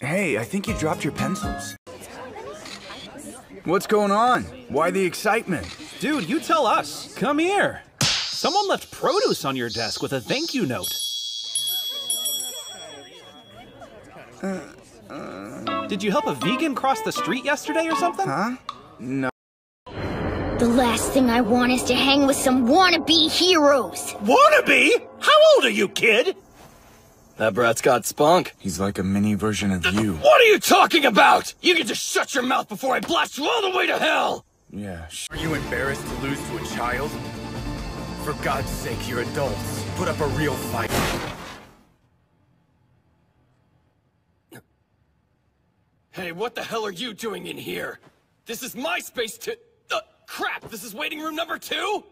Hey, I think you dropped your pencils. What's going on? Why the excitement? Dude, you tell us. Come here. Someone left produce on your desk with a thank you note. Did you help a vegan cross the street yesterday or something? Huh? No. The last thing I want is to hang with some wannabe heroes. Wannabe? How old are you, kid? That brat's got spunk. He's like a mini version of you. What are you talking about? You can just shut your mouth before I blast you all the way to hell! Yeah. sh- Are you embarrassed to lose to a child? For God's sake, you're adults. Put up a real fight. Hey, what the hell are you doing in here? This is my space to... Uh, crap, this is waiting room number two?